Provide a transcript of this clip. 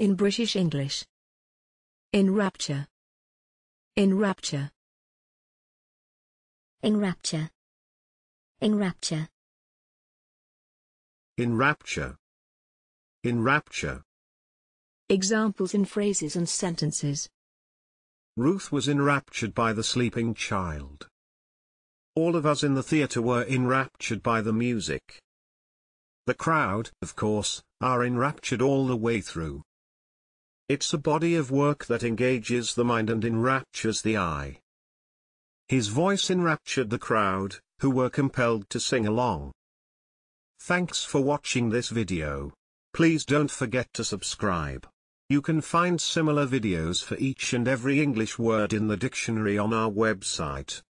In British English. Enrapture. In rapture. Enrapture. In rapture. Enrapture. In rapture. Examples in phrases and sentences. Ruth was enraptured by the sleeping child. All of us in the theatre were enraptured by the music. The crowd, of course, are enraptured all the way through. It's a body of work that engages the mind and enraptures the eye. His voice enraptured the crowd, who were compelled to sing along. Thanks for watching this video. Please don't forget to subscribe. You can find similar videos for each and every English word in the dictionary on our website.